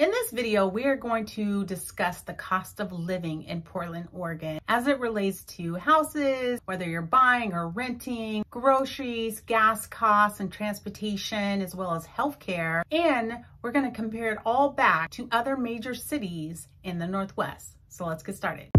In this video, we are going to discuss the cost of living in Portland, Oregon as it relates to houses, whether you're buying or renting, groceries, gas costs and transportation, as well as healthcare. And we're going to compare it all back to other major cities in the Northwest. So let's get started.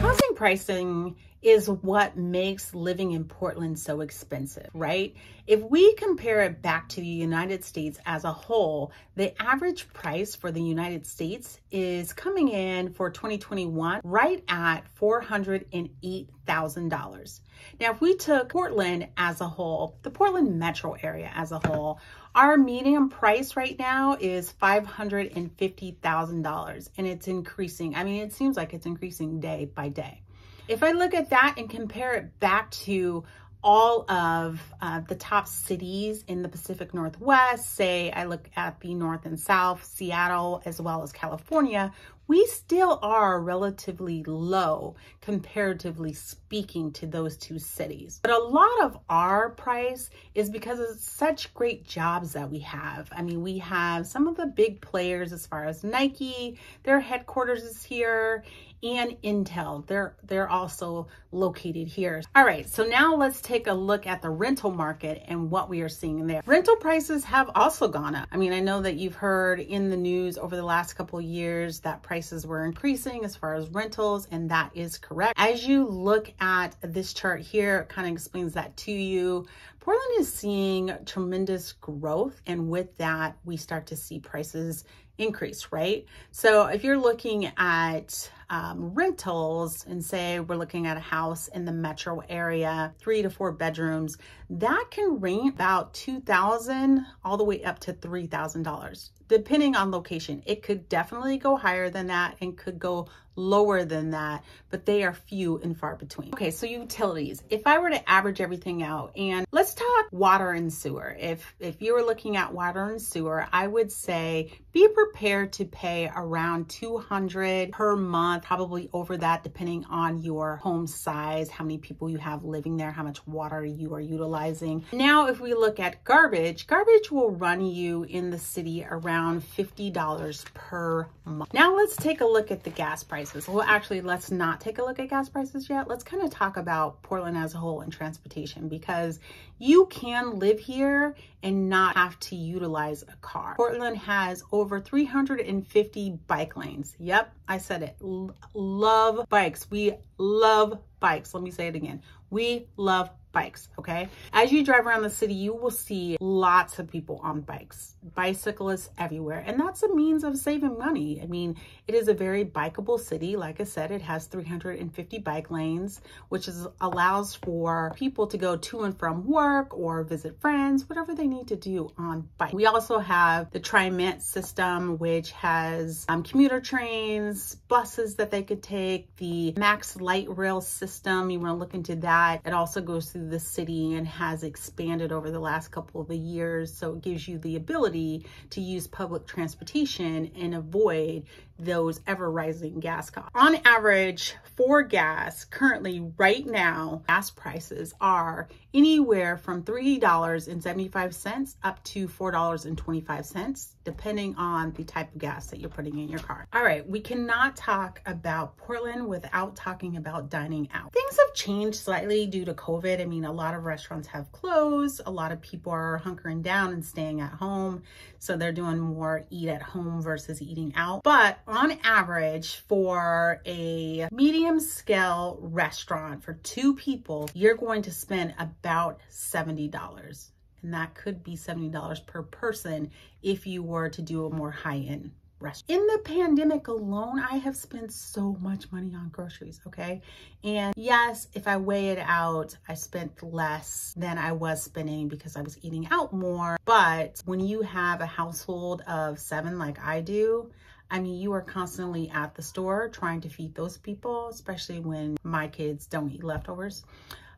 Housing pricing is what makes living in Portland so expensive, right? If we compare it back to the United States as a whole, the average price for the United States is coming in for 2021 right at $408,000. Now, if we took Portland as a whole, the Portland metro area as a whole, our median price right now is $550,000 and it's increasing. I mean, it seems like it's increasing day by day. If I look at that and compare it back to all of uh, the top cities in the Pacific Northwest, say I look at the North and South, Seattle, as well as California, we still are relatively low comparatively speaking to those two cities. But a lot of our price is because of such great jobs that we have. I mean, we have some of the big players as far as Nike, their headquarters is here, and Intel. They're they're also located here. All right, so now let's take a look at the rental market and what we are seeing there. Rental prices have also gone up. I mean, I know that you've heard in the news over the last couple years that prices were increasing as far as rentals, and that is correct. As you look at this chart here, it kind of explains that to you. Portland is seeing tremendous growth, and with that, we start to see prices increase, right? So if you're looking at um, rentals and say we're looking at a house in the metro area, three to four bedrooms, that can range about 2000 all the way up to $3,000 depending on location. It could definitely go higher than that and could go lower than that, but they are few and far between. Okay, so utilities. If I were to average everything out and let's talk water and sewer. If if you were looking at water and sewer, I would say be prepared to pay around 200 per month, probably over that depending on your home size, how many people you have living there, how much water you are utilizing. Now, if we look at garbage, garbage will run you in the city around $50 per month. Now let's take a look at the gas price prices. Well, actually, let's not take a look at gas prices yet. Let's kind of talk about Portland as a whole and transportation because you can live here and not have to utilize a car. Portland has over 350 bike lanes. Yep, I said it. L love bikes. We love bikes. Let me say it again. We love bikes, okay? As you drive around the city, you will see lots of people on bikes, bicyclists everywhere, and that's a means of saving money. I mean, it is a very bikeable city. Like I said, it has 350 bike lanes, which is allows for people to go to and from work or visit friends, whatever they need to do on bike. We also have the TriMet system, which has um, commuter trains, buses that they could take, the Max Light Rail system. You want to look into that. It also goes through the city and has expanded over the last couple of years. So it gives you the ability to use public transportation and avoid those ever rising gas costs. On average, for gas, currently right now, gas prices are anywhere from $3.75 up to $4.25, depending on the type of gas that you're putting in your car. All right, we cannot talk about Portland without talking about dining out. Things have changed slightly due to COVID. I mean, a lot of restaurants have closed. A lot of people are hunkering down and staying at home. So they're doing more eat at home versus eating out. But on average, for a medium scale restaurant for two people, you're going to spend about $70. And that could be $70 per person if you were to do a more high end restaurant. In the pandemic alone, I have spent so much money on groceries, okay? And yes, if I weigh it out, I spent less than I was spending because I was eating out more. But when you have a household of seven like I do, I mean, you are constantly at the store trying to feed those people, especially when my kids don't eat leftovers.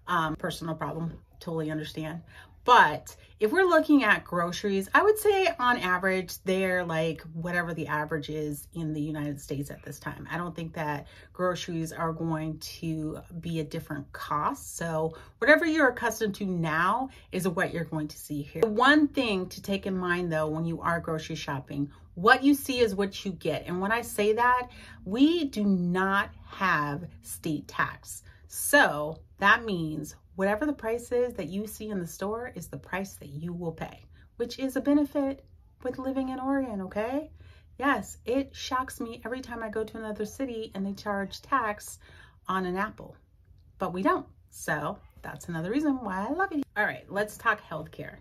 Um, personal problem, totally understand. But if we're looking at groceries, I would say on average, they're like whatever the average is in the United States at this time. I don't think that groceries are going to be a different cost. So whatever you're accustomed to now is what you're going to see here. One thing to take in mind though, when you are grocery shopping, what you see is what you get. And when I say that, we do not have state tax. So that means whatever the price is that you see in the store is the price that you will pay, which is a benefit with living in Oregon, okay? Yes, it shocks me every time I go to another city and they charge tax on an apple, but we don't. So that's another reason why I love it. All right, let's talk healthcare.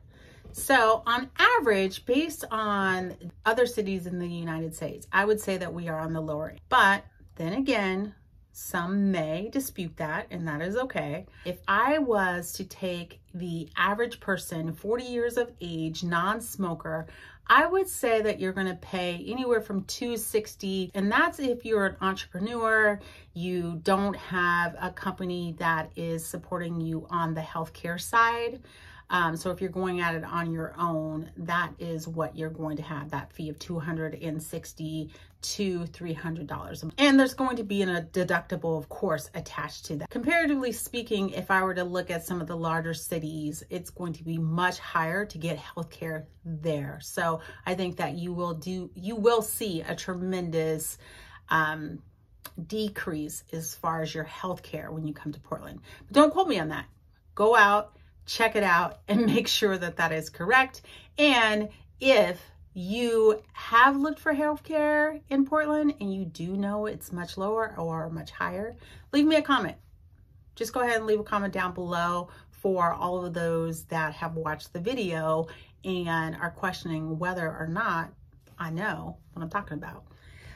So on average, based on other cities in the United States, I would say that we are on the lower end. But then again, some may dispute that, and that is okay. If I was to take the average person, 40 years of age, non-smoker, I would say that you're going to pay anywhere from 260 and that's if you're an entrepreneur, you don't have a company that is supporting you on the healthcare side. Um, so if you're going at it on your own, that is what you're going to have, that fee of 260 to $300. And there's going to be a deductible, of course, attached to that. Comparatively speaking, if I were to look at some of the larger cities, it's going to be much higher to get healthcare there. So I think that you will do, you will see a tremendous um, decrease as far as your healthcare when you come to Portland. But don't quote me on that. Go out, check it out and make sure that that is correct. And if you have looked for healthcare in Portland and you do know it's much lower or much higher, leave me a comment. Just go ahead and leave a comment down below for all of those that have watched the video and are questioning whether or not I know what I'm talking about.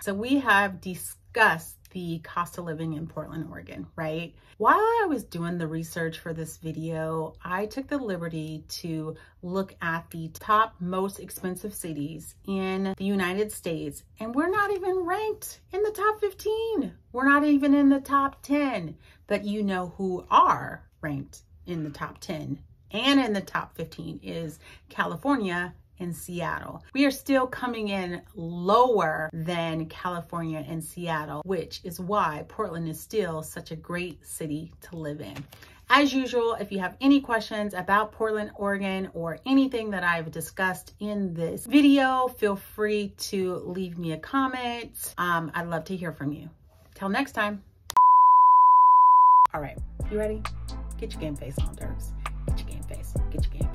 So we have discussed the cost of living in Portland, Oregon, right? While I was doing the research for this video, I took the liberty to look at the top most expensive cities in the United States, and we're not even ranked in the top 15. We're not even in the top 10, but you know who are ranked in the top 10 and in the top 15 is California in Seattle. We are still coming in lower than California and Seattle, which is why Portland is still such a great city to live in. As usual, if you have any questions about Portland, Oregon, or anything that I've discussed in this video, feel free to leave me a comment. Um, I'd love to hear from you. Till next time. All right, you ready? Get your game face on, turks. Get your game face. Get your Dirks.